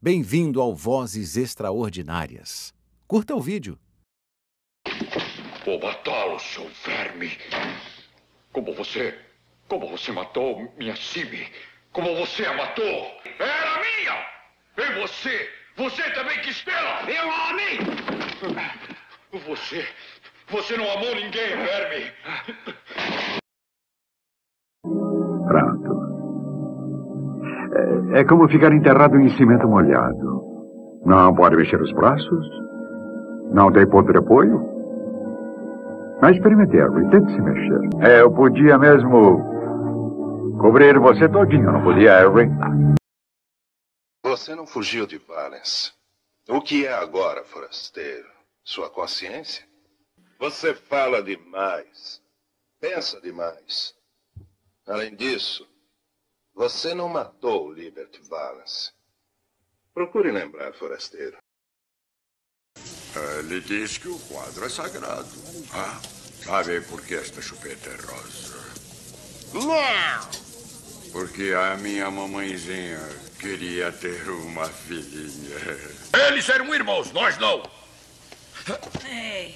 Bem-vindo ao Vozes Extraordinárias. Curta o vídeo. Vou matá-lo, seu verme. Como você. Como você matou minha Sibi. Como você a matou. Era minha! E você. Você também quis tê-la! Eu a amei! Você. Você não amou ninguém, verme! Prato. É, como ficar enterrado em cimento molhado. Não pode mexer os braços. Não tem ponto de apoio. Mas experimente, Harry. Tente se mexer. É, eu podia mesmo cobrir você todinho, não podia, Harry? Você não fugiu de Valence. O que é agora, forasteiro? Sua consciência? Você fala demais. Pensa demais. Além disso, você não matou Liberty Valance. Procure lembrar, forasteiro. Ele diz que o quadro é sagrado. Ah, sabe por que esta chupeta é rosa? Não! Porque a minha mamãezinha queria ter uma filhinha. Eles eram irmãos, nós não. Ei.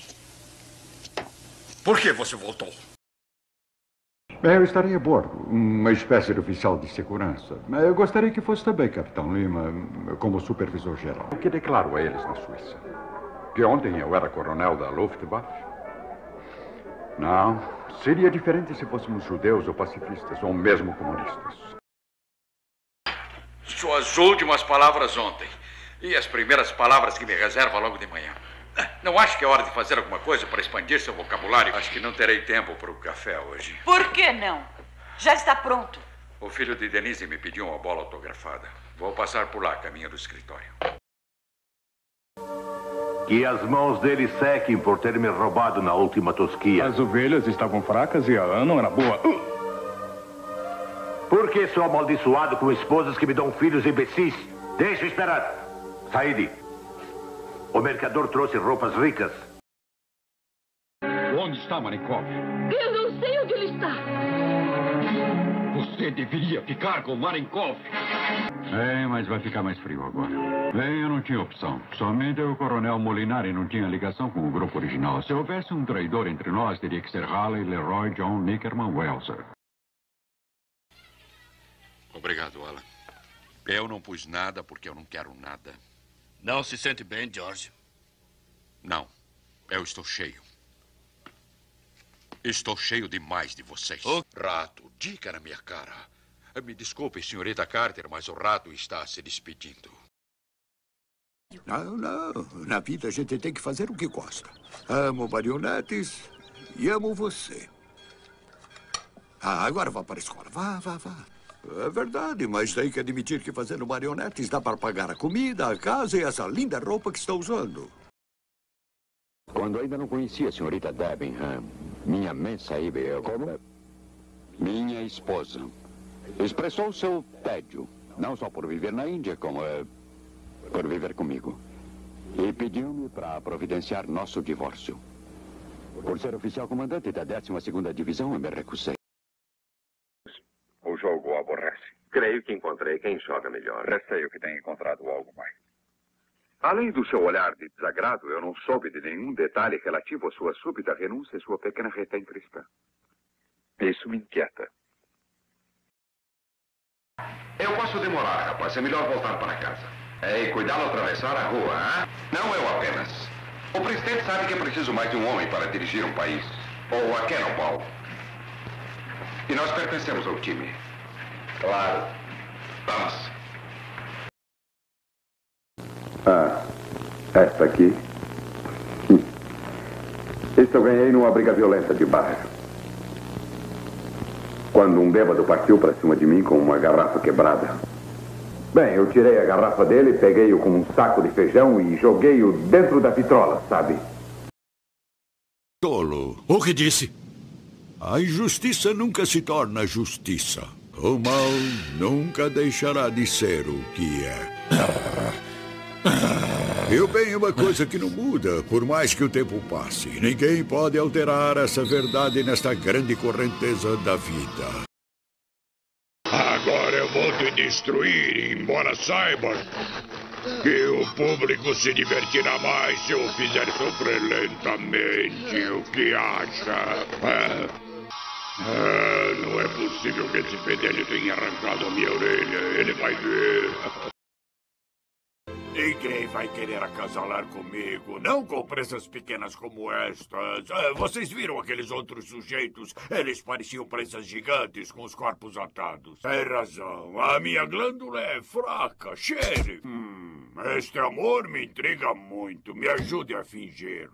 Por que você voltou? É, eu estarei a bordo, uma espécie de oficial de segurança. Eu gostaria que fosse também, Capitão Lima, como supervisor geral. O que declaro a eles na Suíça? Que ontem eu era coronel da Luftwaffe? Não, seria diferente se fôssemos judeus ou pacifistas, ou mesmo comunistas. Suas últimas palavras ontem. E as primeiras palavras que me reserva logo de manhã. Não acho que é hora de fazer alguma coisa para expandir seu vocabulário? Acho que não terei tempo para o café hoje. Por que não? Já está pronto. O filho de Denise me pediu uma bola autografada. Vou passar por lá, caminho do escritório. Que as mãos dele sequem por ter me roubado na última tosquia. As ovelhas estavam fracas e a Ana era boa. Por que sou amaldiçoado com esposas que me dão filhos imbecis? Deixa eu esperar. Saíde. O mercador trouxe roupas ricas. Onde está Marikov? Eu não sei onde ele está. Você deveria ficar com Marinkov. É, mas vai ficar mais frio agora. Bem, eu não tinha opção. Somente o coronel Molinari não tinha ligação com o grupo original. Se houvesse um traidor entre nós, teria que ser Halley, Leroy, John, Nickerman, Welser. Obrigado, Alan. Eu não pus nada porque eu não quero nada. Não se sente bem, George? Não. Eu estou cheio. Estou cheio demais de vocês. Oh. Rato, diga na minha cara. Me desculpe, senhorita Carter, mas o rato está se despedindo. Não, não. Na vida a gente tem que fazer o que gosta. Amo marionetes e amo você. Ah, agora vá para a escola. Vá, vá, vá. É verdade, mas tem que admitir que fazendo marionetes dá para pagar a comida, a casa e essa linda roupa que está usando. Quando ainda não conhecia a senhorita Debenham, minha mensa Ibel, como minha esposa, expressou seu tédio, não só por viver na Índia, como é, por viver comigo. E pediu-me para providenciar nosso divórcio. Por ser oficial comandante da 12ª Divisão, eu me recusei. O jogo o aborrece. Creio que encontrei quem joga melhor. Receio que tenha encontrado algo mais. Além do seu olhar de desagrado, eu não soube de nenhum detalhe relativo à sua súbita renúncia e sua pequena retém cristã. Isso me inquieta. Eu posso demorar, rapaz. É melhor voltar para casa. É, e cuidado ao atravessar a rua, hein? Não eu apenas. O presidente sabe que é preciso mais de um homem para dirigir um país. Ou a Cannonball. E nós pertencemos ao time. Claro. Vamos. Ah, esta aqui. Hum. Isto eu ganhei numa briga violenta de bar. Quando um bêbado partiu para cima de mim com uma garrafa quebrada. Bem, eu tirei a garrafa dele, peguei-o como um saco de feijão e joguei-o dentro da vitrola, sabe? Tolo. O que disse? A injustiça nunca se torna justiça. O mal nunca deixará de ser o que é. E o bem é uma coisa que não muda, por mais que o tempo passe. Ninguém pode alterar essa verdade nesta grande correnteza da vida. Agora eu vou te destruir, embora saiba Que o público se divertirá mais se eu fizer sofrer lentamente. O que acha? Ah, não é possível que esse fedelho tenha arrancado a minha orelha. Ele vai ver. Ninguém vai querer acasalar comigo, não com presas pequenas como estas. Ah, vocês viram aqueles outros sujeitos? Eles pareciam presas gigantes com os corpos atados. Tem razão, a minha glândula é fraca, cheire. Hum, este amor me intriga muito. Me ajude a fingir.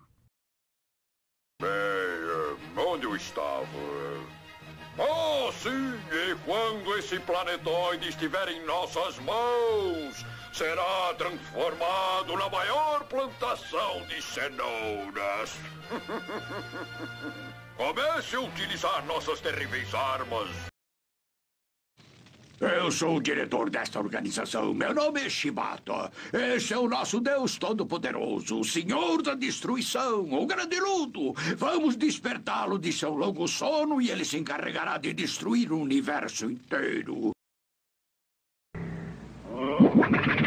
Bem, onde eu estava? Ah, sim, e quando esse planetoide estiver em nossas mãos, será transformado na maior plantação de cenouras. Comece a utilizar nossas terríveis armas. Eu sou o diretor desta organização. Meu nome é Shibata. Este é o nosso Deus Todo-Poderoso, o Senhor da Destruição, o Grande Ludo. Vamos despertá-lo de seu longo sono e ele se encarregará de destruir o universo inteiro.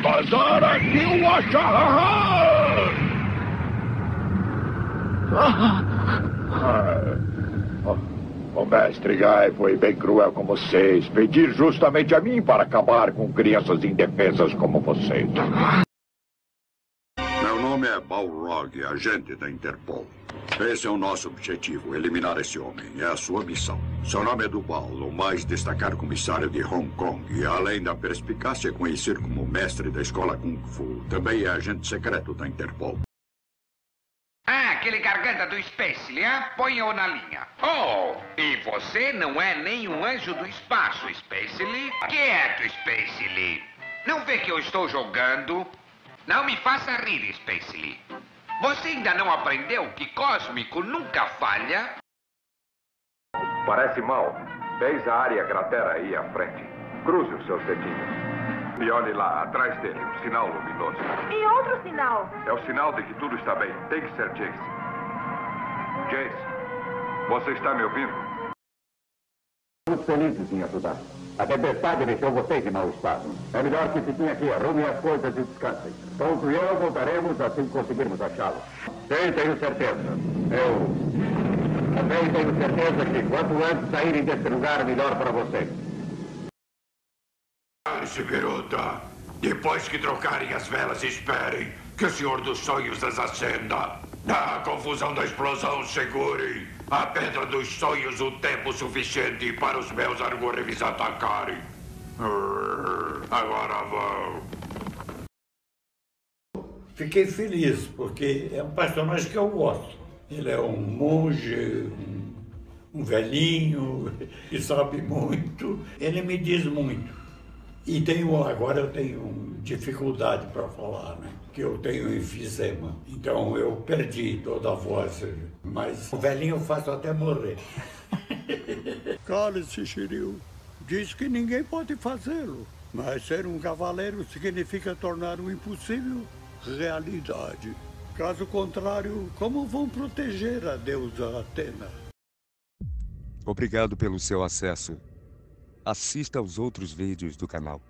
Bazar aqui o achar! Mestre Guy foi bem cruel com vocês. Pedir justamente a mim para acabar com crianças indefesas como vocês. Meu nome é Balrog, agente da Interpol. Esse é o nosso objetivo, eliminar esse homem. É a sua missão. Seu nome é Duval, o mais destacado comissário de Hong Kong. E além da perspicácia, é conhecido como mestre da escola Kung Fu. Também é agente secreto da Interpol. Aquele garganta do Spacely, hein? Põe-o na linha. Oh, e você não é nem um anjo do espaço, Spacely. Quieto, Spacely. Não vê que eu estou jogando? Não me faça rir, Spacely. Você ainda não aprendeu que cósmico nunca falha? Parece mal. Eis a área cratera aí à frente. Cruze os seus dedinhos. E olhe lá, atrás dele, um sinal luminoso. E outro sinal. É o sinal de que tudo está bem. Tem que ser Jace. Jace, você está me ouvindo? Estamos felizes em ajudar. A tempestade deixou vocês em mau estado. É melhor que fiquem aqui, arrumem as coisas e descansem. Tonto e eu voltaremos assim que conseguirmos achá-lo. Sim, tenho certeza. Eu também tenho certeza que quanto antes saírem desse lugar, melhor para vocês. Se garota, depois que trocarem as velas, esperem que o Senhor dos Sonhos as acenda. Na confusão da explosão, segurem a Pedra dos Sonhos o tempo suficiente para os meus argorrevis atacarem. Agora vão. Fiquei feliz, porque é um personagem que eu gosto. Ele é um monge, um, um velhinho, que sabe muito. Ele me diz muito. E tenho, agora eu tenho dificuldade para falar, né? Que eu tenho enfisema. Então eu perdi toda a voz. Mas o velhinho eu faço até morrer. Cale-se, Shiryu. Diz que ninguém pode fazê-lo. Mas ser um cavaleiro significa tornar o impossível realidade. Caso contrário, como vão proteger a deusa Atena? Obrigado pelo seu acesso. Assista aos outros vídeos do canal.